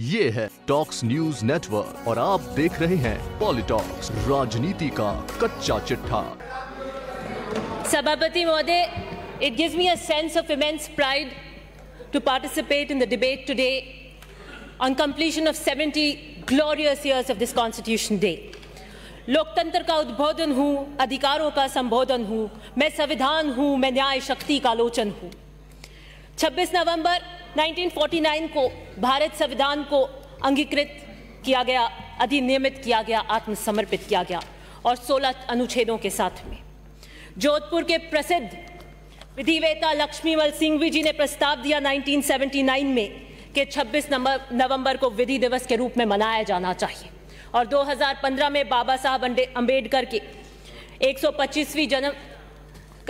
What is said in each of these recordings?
ये है talks news network और आप देख रहे हैं पॉलिटॉक्स राजनीति का कच्चा चिट्ठा। सभापति महोदय it gives me a sense of immense pride to participate in the debate today on completion of 70 glorious years of this Constitution Day लोकतंत्र का उद्बोधन हूँ, अधिकारों का संबोधन हूँ, मैं संविधान हूँ, मैं न्याय शक्ति का आलोचन हूँ। 26 नवंबर 1949 को भारत संविधान को अंगीकृत किया गया, अधिनियमित किया गया, आत्मसमर्पित किया गया और 16 अनुच्छेदों के साथ में। जोधपुर के प्रसिद्ध विधिवेता लक्ष्मीवल सिंघवी जी ने प्रस्ताव दिया 1979 में कि 26 नवंबर को विधि दिवस के रूप में मनाया जाना चाहिए। और 2015 में बाबा साहब अंबेडकर के 125वीं जन्म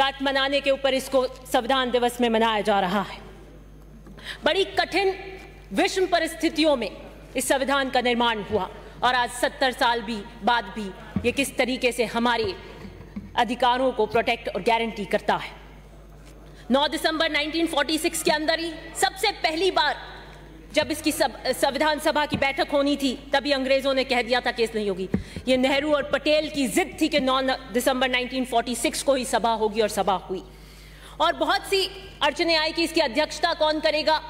गांठ मनाने के ऊपर इसको संविधान दिवस में मनाया जा रहा है। बड़ी कठिन विषम परिस्थितियों में इस संविधान का निर्माण हुआ और आज 70 साल भी बाद भी ये किस तरीके से हमारे अधिकारों को प्रोटेक्ट और गारंटी करता है। 9 दिसंबर 1946 के अंदर ही सबसे पहली बार जब इसकी सब, संविधान सभा की बैठक होनी थी, तभी अंग्रेज़ों ने कह दिया था केस नहीं होगी। ये नेहरू और पटेल की जिद थी कि 9 दिसंबर 1946 को ही सभा होगी और सभा हुई। और बहुत सी अड़चने आई कि इसकी अध्यक्षता कौन करेगा।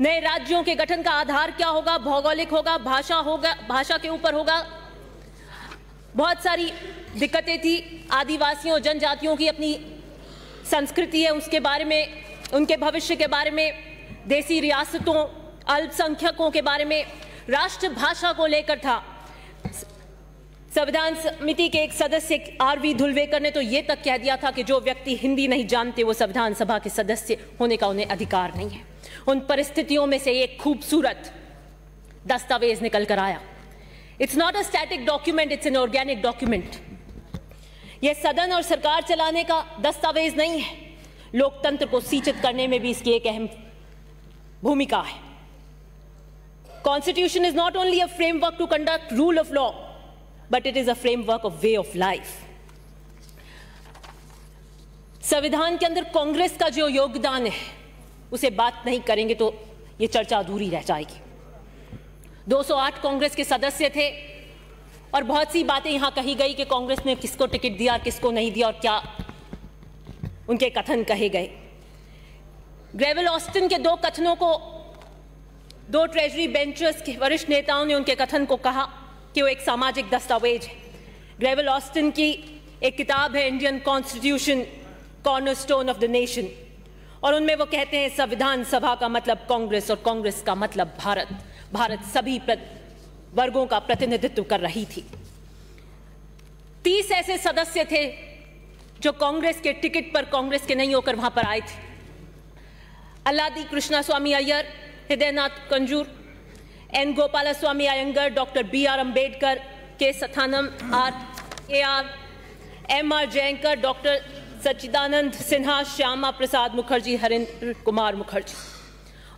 नए राज्यों के गठन का आधार क्या होगा? भौगोलिक होगा, भाषा होगा, भाषा के ऊपर होगा। बहुत सारी दिक्कतें थी। आदिवासियों, जनजातियों की अपनी संस्कृति है, उसके बारे में, उनके भविष्य के बारे में। देसी रियासतों, अल्पसंख्यकों के बारे में राष्ट्रभाषा को लेकर था। संविधान समिति के एक सदस्य आर वी धुलवेकर ने तो ये तक कह दिया था कि जो व्यक्ति हिंदी नहीं जानते, वो संविधान सभा के सदस्य होने का उन्हें अधिकार नहीं है। उन परिस्थितियों में से एक खूबसूरत दस्तावेज़ निकल कर आया। It's not a static document it's an organic document यह सदन और सरकार चलाने का दस्तावेज़ नहीं है। लोकतंत्र को सीचित करने में भी इसकी एक अहम भूमिका है। Constitution is not only a framework to conduct rule of law but it is a framework of way of life संविधान के अंदर कांग्रेस का जो योगदान है, उसे बात नहीं करेंगे तो यह चर्चा अधूरी रह जाएगी। 208 कांग्रेस के सदस्य थे, और बहुत सी बातें यहाँ कही गई कि कांग्रेस ने किसको टिकट दिया, किसको नहीं दिया, और क्या उनके कथन कहे गए। ग्रेवल ऑस्टिन के दो कथनों को, दो ट्रेजरी बेंचर्स के वरिष्ठ नेताओं ने उनके कथन को कहा कि वो एक सामाजिक दस्तावेज़ है। ग्रेवल ऑस्टिन की एक किताब है, Indian Constitution cornerstone of the nation. और उनमें वो कहते हैं, संविधान सभा का मतलब कांग्रेस और कांग्रेस का मतलब भारत। भारत सभी वर्गों का प्रतिनिधित्व कर रही थी। तीस ऐसे सदस्य थे जो कांग्रेस के टिकट पर कांग्रेस के नहीं होकर वहाँ पर आए थे। Krishna Swami Ayyar Hridaynath Kunzru N Gopala Swami Ayyangar doctor B R Ambedkar K Santhanam R A R M R Jayakar doctor Sachchidananda Sinha Shyama Prasad Mukherjee Harendra Kumar Mukherjee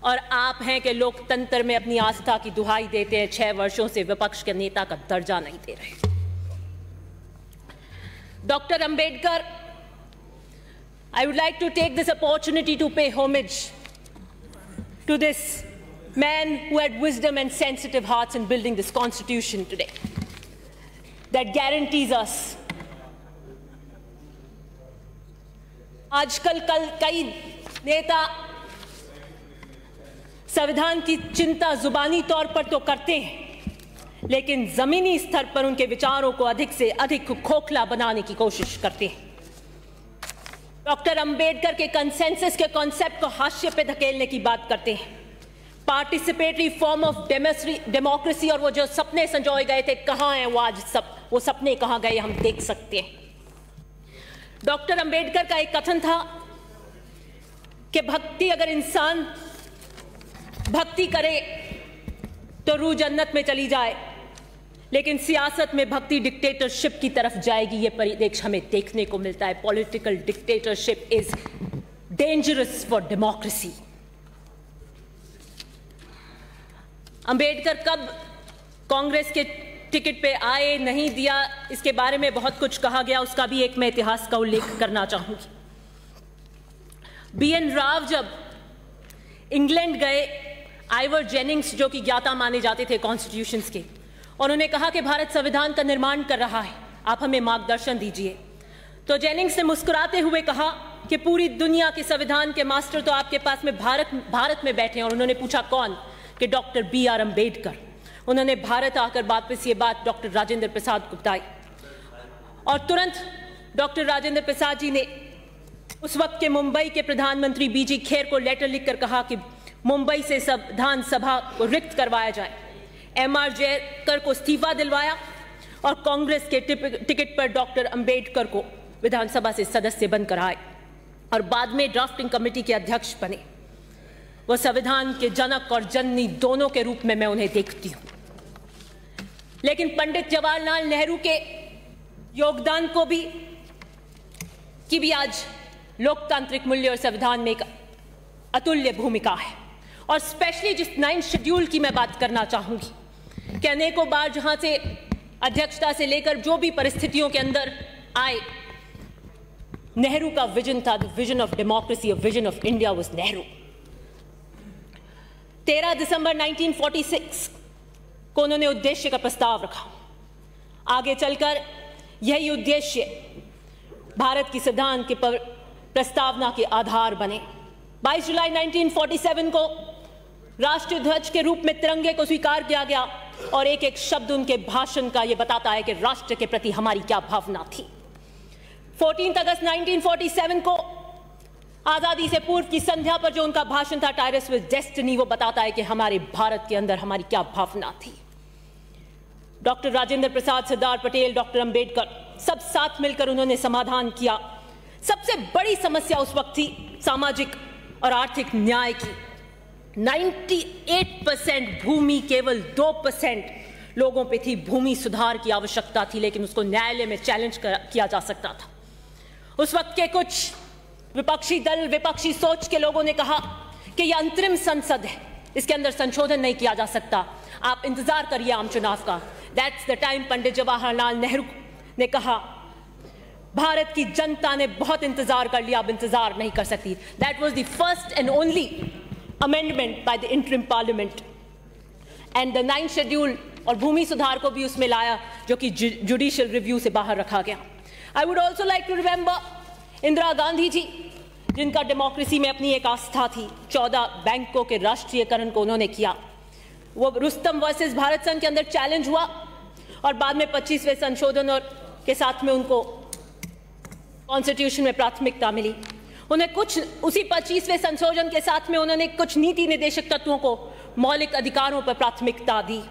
और आप हैं कि लोकतंत्र में अपनी आस्था की दुहाई देते हैं, छह वर्षों से विपक्ष के नेता का दर्जा नहीं दे रहे। Doctor Ambedkar I would like to take this opportunity to pay homage to this man who had wisdom and sensitive hearts in building this constitution today that guarantees us आजकल कल कई नेता संविधान की चिंता जुबानी तौर पर तो करते हैं लेकिन जमीनी स्तर पर उनके विचारों को अधिक से अधिक खोखला बनाने की कोशिश करते हैं डॉक्टर अंबेडकर के कंसेंसस के कॉन्सेप्ट को हाशिए पे धकेलने की बात करते हैं। पार्टिसिपेटरी फॉर्म ऑफ़ डेमोक्रेसी और वो जो सपने संजोए गए थे, कहाँ हैं वो आज सब, वो सपने कहाँ गए हम देख सकते हैं। डॉक्टर अंबेडकर का एक कथन था कि भक्ति अगर इंसान भक्ति करे तो रूह जन्नत में चली जाए। लेकिन सियासत में भक्ति डिक्टेटरशिप की तरफ़ जाएगी, ये परिप्रेक्ष्य हमें देखने को मिलता है। Political dictatorship is dangerous for democracy Ambedkar कब कांग्रेस के टिकट पे आए, नहीं दिया, इसके बारे में बहुत कुछ कहा गया, उसका भी एक मैं इतिहास का उल्लेख करना चाहूँगी। बी एन राव जब इंग्लैंड गए आइवर जेनिंग्स जो कि ज्ञाता माने जाते थे कॉन्स्टिट्यूशंस के उन्होंने कहा कि भारत संविधान का निर्माण कर रहा है। आप हमें मार्गदर्शन दीजिए। तो जेनिंग्स ने मुस्कुराते हुए कहा कि पूरी दुनिया के संविधान के मास्टर तो आपके पास में भारत भारत में बैठे हैं और उन्होंने पूछा कौन? कि डॉक्टर बी आर अंबेडकर उन्होंने भारत आकर वापस ये बात डॉक्टर राजेंद्र प्रसाद को। बताई और तुरंत डॉक्टर राजेंद्र प्रसाद जी ने उस वक्त के मुंबई के प्रधानमंत्री बीजी खेर को लेटर लिखकर कहा कि मुंबई से संविधान सभा को रिक्त करवाया जाए। एम आर जयकर को इस्तीफा दिलवाया और कांग्रेस के टिकट पर डॉक्टर अंबेडकर को विधानसभा से सदस्य बनकर आए और बाद में ड्राफ्टिंग कमेटी के अध्यक्ष बने। वो संविधान के जनक और जननी दोनों के रूप में मैं उन्हें देखती हूँ। लेकिन पंडित जवाहरलाल नेहरू के योगदान को भी, की भी आज लोकतांत्रिक मूल्य और संविधान में एक अतुल्य भूमिका है। और स्पेशली जिस नाइन्थ शेड्यूल की मैं बात करना चाहूँगी कि अनेकों बार जहाँ से, अध्यक्षता से लेकर जो भी परिस्थितियों के अंदर आए, नेहरू का विजन था the vision of democracy vision of India was Nehru 13 दिसंबर 1946 को उन्होंने उद्देश्य का प्रस्ताव रखा। आगे चलकर यही उद्देश्य भारत की सिद्धांत के प्रस्तावना के आधार बने। 22 जुलाई 1947 को राष्ट्रीय ध्वज के रूप में तिरंगे को स्वीकार किया गया। और एक एक शब्द उनके भाषण का यह बताता है कि राष्ट्र के प्रति हमारी क्या भावना थी। 14 अगस्त 1947 को आज़ादी से पूर्व की संध्या पर जो उनका भाषण था टायरस विद डेस्टिनी वो बताता है कि हमारे भारत के अंदर हमारी क्या भावना थी। डॉक्टर राजेंद्र प्रसाद, सरदार पटेल, डॉक्टर अंबेडकर, सब साथ मिलकर उन्होंने समाधान किया। सबसे बड़ी समस्या उस वक्त थी, सामाजिक और आर्थिक न्याय की। 98 परसेंट भूमि, केवल 2 परसेंट लोगों पे थी भूमि सुधार की आवश्यकता थी, लेकिन उसको न्यायालय में चैलेंज किया जा सकता था। उस वक्त के कुछ विपक्षी दल, विपक्षी सोच के लोगों ने कहा कि यह अंतरिम संसद है, इसके अंदर संशोधन नहीं किया जा सकता। आप इंतज़ार करिए आम चुनाव का। That's the time Pandit Jawaharlal Nehru ने कहा, भारत की जनता ने बहुत इंतज़ार कर लिया, अब इंतज़ार नहीं कर सकती। That was the first and only amendment by the interim Parliament and the Ninth Schedule और भूमि सुधार को भी उसमें लाया, जो कि जुडिशियल रिव्यू से बाहर रखा गया। I would also like to remember Indira Gandhi ji, जिनका डेमोक्रेसी में अपनी एक आस्था थी। चौदह बैंकों के राष्ट्रीयकरण को उन्होंने किया। वो रुस्तम वर्सेस भारत संघ के अंदर चैलेंज हुआ और बाद में पच्चीसवें संशोधन और के साथ में उनको कॉन्स्टिट्यूशन में प्राथमिकता मिली। उन्हें कुछ उसी पच्चीसवें संशोधन के साथ में उन्होंने कुछ नीति निर्देशक तत्वों को मौलिक अधिकारों पर प्राथमिकता दी।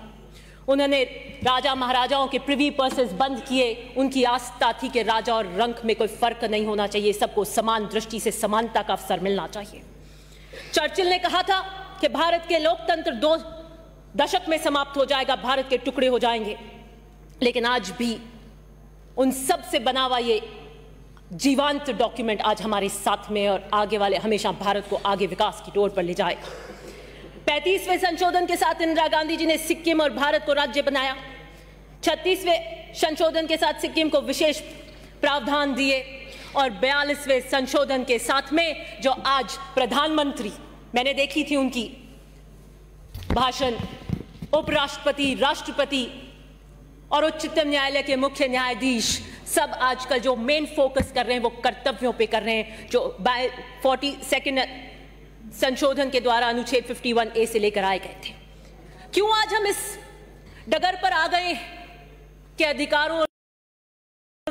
उन्होंने राजा महाराजाओं के प्रिवी पर्सेस बंद किए, उनकी आस्था थी कि राजा और रंक में कोई फ़र्क नहीं होना चाहिए, सबको समान दृष्टि से समानता का अवसर मिलना चाहिए। चर्चिल ने कहा था कि भारत के लोकतंत्र दो दशक में समाप्त हो जाएगा, भारत के टुकड़े हो जाएँगे। लेकिन आज भी उन सबसे बना हुआ ये जीवांत डॉक्यूमेंट आज हमारे साथ में और आगे वाले हमेशा भारत को आगे विकास की टोर पर ले जाएगा। पैंतीसवें संशोधन के साथ इंदिरा गांधी जी ने सिक्किम और भारत को राज्य बनाया। छत्तीसवें संशोधन के साथ सिक्किम को विशेष प्रावधान दिए और बयालीसवें संशोधन के साथ में जो आज प्रधानमंत्री, मैंने देखी थी उनकी भाषण, उपराष्ट्रपति, राष्ट्रपति और उच्चतम न्यायालय के मुख्य न्यायाधीश सब आजकल जो मेन फोकस कर रहे हैं, वो कर्तव्यों पे कर रहे हैं, जो बाय फोर्टी सेकेंड संशोधन के द्वारा अनुच्छेद 51 ए से लेकर आए गए थे। क्यों आज हम इस डगर पर आ गए कि अधिकारों और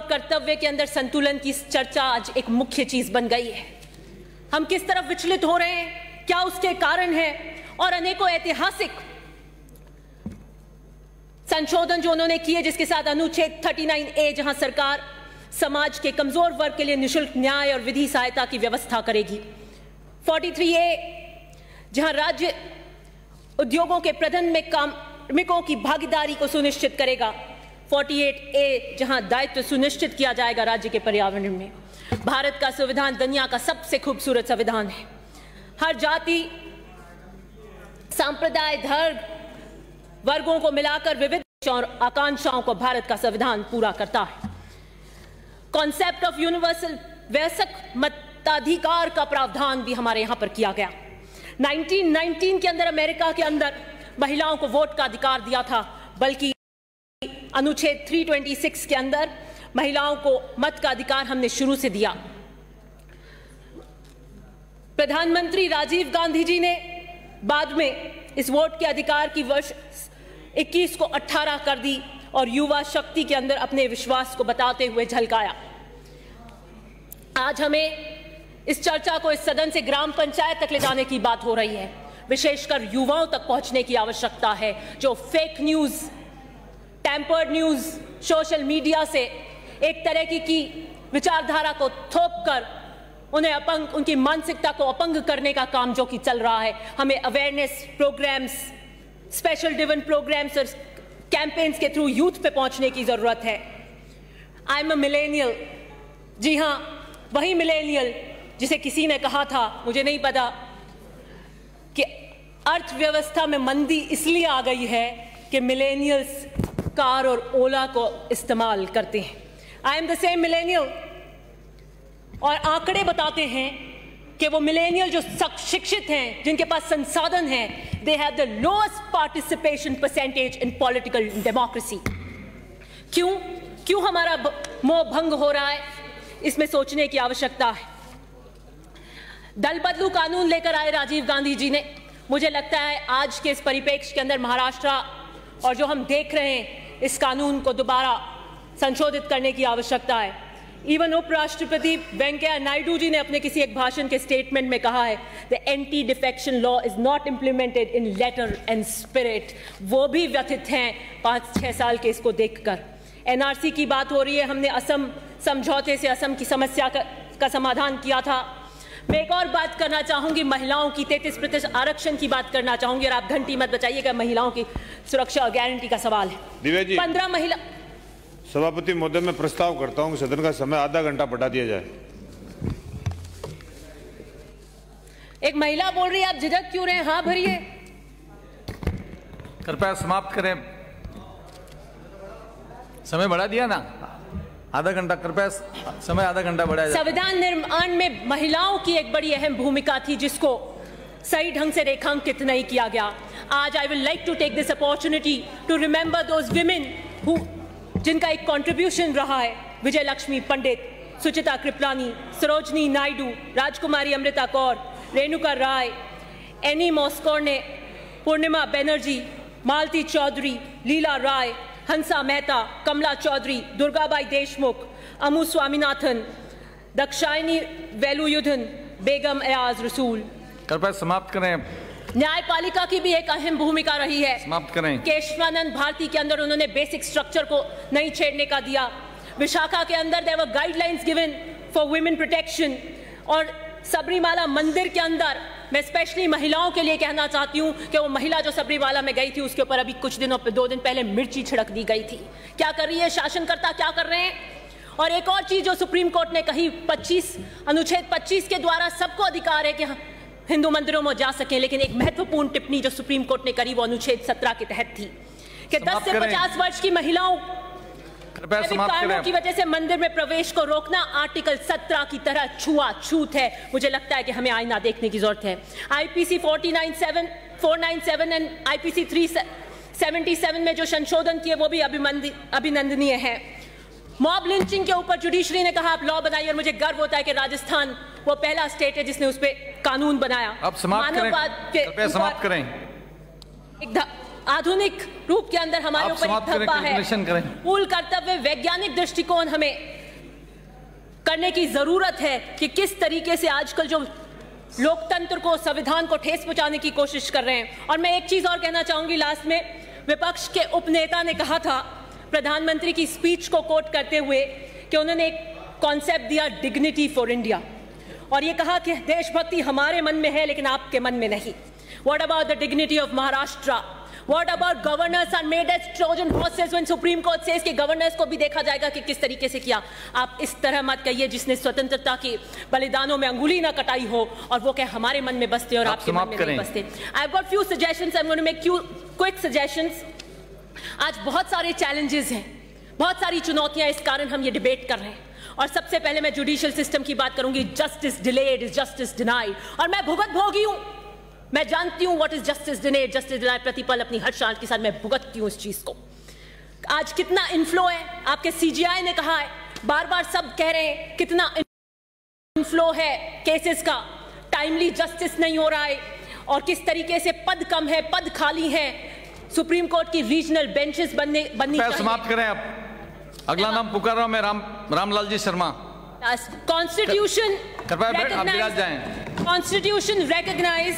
कर्तव्य के अंदर संतुलन की चर्चा आज एक मुख्य चीज़ बन गई है। हम किस तरफ़ विचलित हो रहे हैं? क्या उसके कारण है? और अनेकों ऐतिहासिक संशोधन जो उन्होंने किए, जिसके साथ अनुच्छेद 39 ए, जहाँ सरकार समाज के कमज़ोर वर्ग के लिए निशुल्क न्याय और विधि सहायता की व्यवस्था करेगी। 43 ए, जहाँ राज्य उद्योगों के प्रबंधन में कार्मिकों की भागीदारी को सुनिश्चित करेगा। 48 ए, जहाँ दायित्व सुनिश्चित किया जाएगा राज्य के पर्यावरण में। भारत का संविधान दुनिया का सबसे खूबसूरत संविधान है। हर जाति, सांप्रदाय, धर्म, वर्गों को मिलाकर विविध और आकांक्षाओं को भारत का संविधान पूरा करता है। कॉन्सेप्ट ऑफ़ यूनिवर्सल वैसक मताधिकार का प्रावधान भी हमारे यहाँ पर किया गया। 1919 के अंदर अमेरिका के अंदर महिलाओं को वोट का अधिकार दिया था, बल्कि अनुच्छेद 326 के अंदर महिलाओं को मत का अधिकार हमने शुरू से दिया। प्रधानमंत्री राजीव गांधी जी ने बाद में इस वोट के अधिकार की वर्ष 21 को 18 कर दी और युवा शक्ति के अंदर अपने विश्वास को बताते हुए झलकाया। आज हमें इस चर्चा को इस सदन से ग्राम पंचायत तक ले जाने की बात हो रही है। विशेषकर युवाओं तक पहुँचने की आवश्यकता है जो fake news tampered news social media से एक तरह की, की विचारधारा को थोप कर उन्हें अपंग उनकी मानसिकता को अपंग करने का काम जो कि चल रहा है। हमें awareness programmes special driven programmes और कैंपेन्स के थ्रू यूथ पे पहुँचने की ज़रूरत है आई एम अ मिलेनियल जी हाँ वही मिलेनियल जिसे किसी ने कहा था, मुझे नहीं पता, कि अर्थव्यवस्था में मंदी इसलिए आ गई है कि मिलेनियल्स कार और ओला को इस्तेमाल करते हैं। I am the same millennial और आंकड़े बताते हैं कि वो मिलेनियल जो शिक्षित हैं, जिनके पास संसाधन हैं they have the lowest participation percentage in political democracy क्यों? क्यों हमारा मोह भंग हो रहा है? इसमें सोचने की आवश्यकता है। दल बदलू कानून लेकर आए राजीव गांधी जी ने। मुझे लगता है आज के इस परिप्रेक्ष्य के अंदर महाराष्ट्र और जो हम देख रहे हैं, इस कानून को दोबारा संशोधित करने की आवश्यकता है। इवन उपराष्ट्रपति वेंकैया नायडू जी ने अपने किसी एक भाषण के स्टेटमेंट में कहा है the anti defection law is not implemented in letter and spirit वो भी व्यथित हैं पाँच छः साल के इसको देखकर एनआरसी की बात हो रही है हमने असम समझौते से असम की समस्या का, का समाधान किया था मैं एक और बात करना चाहूँगी महिलाओं की तैतीस प्रतिशत आरक्षण की बात करना चाहूँगी और आप घंटी मत बचाइएगा महिलाओं की सुरक्षा और गारंटी का सवाल है पंद्रह महिला सभापति महोदय मैं प्रस्ताव करता हूँ कि सदन का समय आधा घंटा बढ़ा दिया जाए। एक महिला बोल रही है आप झिझक क्यों रहे हाँ? भरिए। कृपया समाप्त करें। समय बढ़ा दिया ना? आधा घंटा कृपया समय आधा घंटा बढ़ाया संविधान निर्माण में महिलाओं की एक बड़ी अहम भूमिका थी जिसको सही ढंग से रेखांकित नहीं किया गया। आज I will like to take this opportunity to remember those women who जिनका एक कंट्रीब्यूशन रहा है विजय लक्ष्मी पंडित, सुचिता कृपलानी, सरोजनी नायडू, राजकुमारी अमृता कौर, रेणुका राय, एनी मॉस्कोर ने, पूर्णिमा बैनर्जी, मालती चौधरी, लीला राय, हंसा मेहता, कमला चौधरी, दुर्गाबाई देशमुख, अमू स्वामीनाथन, दक्षायनी वेलुयुधन, बेगम एयाज रसूल। कृपया समाप्त करें। न्यायपालिका की भी एक अहम भूमिका रही है। समाप्त करें। केशवानंद भारती के अंदर उन्होंने बेसिक स्ट्रक्चर को नहीं छेड़ने का दिया। विशाखा के अंदर there were guidelines given for women protection और सबरीमाला मंदिर के अंदर मैं स्पेशली महिलाओं के लिए कहना चाहती हूँ कि वो महिला जो सबरीमाला में गई थी उसके ऊपर अभी कुछ दिनों दो दिन पहले मिर्ची छिड़क दी गई थी। क्या कर रही है? शासनकर्ता क्या कर रहे हैं? और एक और चीज़ जो सुप्रीम कोर्ट ने कही 25 अनुच्छेद 25 के द्वारा सबको अधिकार है कि हिंदू मंदिरों में जा सकें लेकिन एक महत्वपूर्ण टिप्पणी जो सुप्रीम कोर्ट ने करी वो अनुच्छेद 17 के तहत थी कि 10 से 50 वर्ष की महिलाओं कारणों की वजह से मंदिर में प्रवेश को रोकना आर्टिकल 17 की तरह छुआ छूत है। मुझे लगता है कि हमें आईना देखने की ज़रूरत है। आईपीसी 497 497 एंड आईपीसी 377 में जो संशोधन किए वो भी अभिनंदनीय है। मॉब लिंचिंग के ऊपर जुडिशरी ने कहा आप लॉ बनाइए और मुझे गर्व होता है कि राजस्थान वो पहला स्टेट है जिसने उस पर कानून बनाया। अब समाप्त करें। समाप्त करें। एक आधुनिक रूप के अंदर हमारे ऊपर एक धब्बा है। मूल कर्तव्य वैज्ञानिक दृष्टिकोण हमें करने की ज़रूरत है कि किस तरीके से आजकल जो लोकतंत्र को संविधान को ठेस पहुँचाने की कोशिश कर रहे हैं। और मैं एक चीज़ और कहना चाहूँगी लास्ट में विपक्ष के उपनेता ने कहा था प्रधानमंत्री की स्पीच को कोट करते हुए कि उन्होंने एक कॉन्सेप्ट दिया डिग्निटी फॉर इंडिया और ये कहा कि देशभक्ति हमारे मन में है लेकिन आपके मन में नहीं। What about the dignity of Maharashtra What about governors are made as Trojan horses when Supreme Court says कि governors को भी देखा जाएगा कि किस तरीके से किया। आप इस तरह मत कहिए जिसने स्वतंत्रता के बलिदानों में अंगुली ना कटाई हो और वो क्या हमारे मन में बसते और आपके मन में नहीं बसते। I got few I to make few quick suggestions आज बहुत सारे चैलेंजेस हैं। बहुत सारी चुनौतियाँ इस कारण हम ये डिबेट कर रहे हैं। और सबसे पहले मैं जुडिशियल सिस्टम की बात करूँगी। Justice delayed is justice denied और मैं भुगत भोगी हूँ। मैं जानती हूँ what is justice denied justice denied प्रतिपल अपनी हर शांत के साथ मैं भुगतती हूँ इस चीज़ को। आज कितना इन्फ्लो है? आपके सीजीआई ने कहा है। बार बार सब कह रहे हैं कितना इन्फ्लो है केसेस का। टाइमली जस्टिस नहीं हो रहा है। और किस तरीके से पद कम है पद खाली है। सुप्रीम कोर्ट की रीजनल बेंचेस बनने बननी समाप्त करें आप अगला नाम पुकार रहा हूँ मैं राम रामलाल जी शर्मा। कॉन्स्टिट्यूशन कृपया आप विराज जाएँ। कॉन्स्टिट्यूशन रेकग्नाइज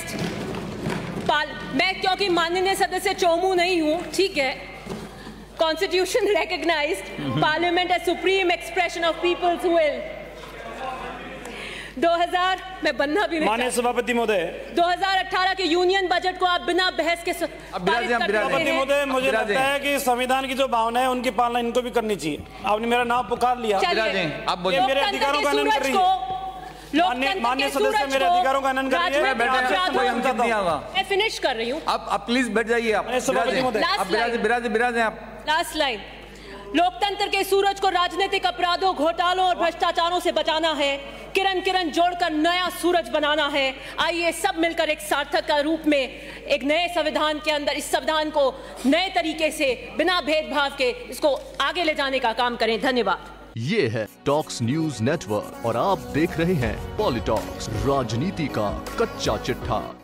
पाल मैं क्योंकि माननीय सदस्य चौमू नहीं हूँ ठीक है। Constitution recognize parliament a supreme expression of people's will 2000 मैं बनना भी नहीं माननीय। सभापति महोदय 2018 के यूनियन बजट को आप बिना बहस के बिराजे, बिराजे। सभापति महोदय मुझे लगता है कि संविधान की जो भावना है उनकी पालना इनको भी करनी चाहिए आपने मेरा नाम पुकार लिया आप बोलिए। मेरे अधिकारों का हनन कर रही माननीय के सदस्य मेरे अधिकारों का हनन कर रही है। राजनीतिक बैठे हैं, अपराधों- कोई अंकित नहीं होगा मैं फिनिश कर रही हूँ आप आप प्लीज़ बैठ जाइए आप अरे सभापति विराजें। महोदय। आप विराजे विराजे विराजे आप लास्ट लाइन लोकतंत्र के सूरज को राजनीतिक अपराधों, घोटालों और भ्रष्टाचारों से बचाना है। किरण किरण जोड़कर नया सूरज बनाना है। आइए सब मिलकर एक सार्थक का रूप में, एक नए संविधान के अंदर, इस संविधान को नए तरीके से, बिना भेदभाव के, इसको आगे ले जाने का काम करें। धन्यवाद। ये है टॉक्स न्यूज़ नेटवर्क और आप देख रहे हैं पॉलिटॉक्स, राजनीति का कच्चा चिट्ठा।